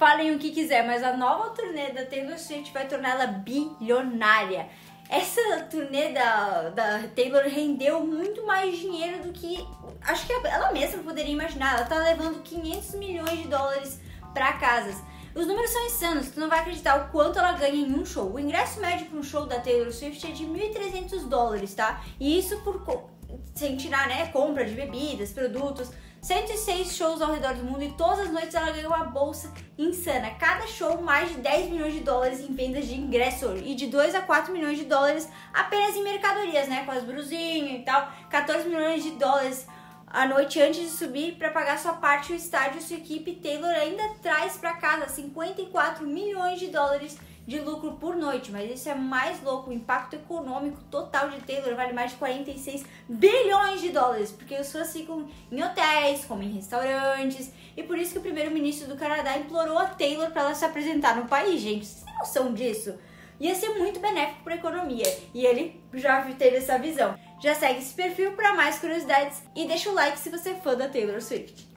falem o que quiser, mas a nova turnê da Taylor Swift vai torná-la bilionária. Essa turnê da, da Taylor rendeu muito mais dinheiro do que acho que ela mesma poderia imaginar. Ela tá levando 500 milhões de dólares para casas. Os números são insanos, tu não vai acreditar o quanto ela ganha em um show. O ingresso médio para um show da Taylor Swift é de 1.300 dólares, tá? E isso por sem tirar, né, compra de bebidas, produtos. 106 shows ao redor do mundo e todas as noites ela ganhou uma bolsa insana. Cada show, mais de 10 milhões de dólares em vendas de ingresso e de 2 a 4 milhões de dólares apenas em mercadorias, né? Com as brusinhas e tal. 14 milhões de dólares a noite antes de subir para pagar sua parte o estádio, sua equipe Taylor ainda traz para casa 54 milhões de dólares de lucro por noite, mas isso é mais louco. O impacto econômico total de Taylor vale mais de 46 bilhões de dólares, porque os fãs ficam em hotéis, comem em restaurantes, e por isso que o primeiro-ministro do Canadá implorou a Taylor para ela se apresentar no país, gente. Vocês têm noção disso? Ia ser muito benéfico para a economia, e ele já teve essa visão. Já segue esse perfil para mais curiosidades e deixa o like se você é fã da Taylor Swift.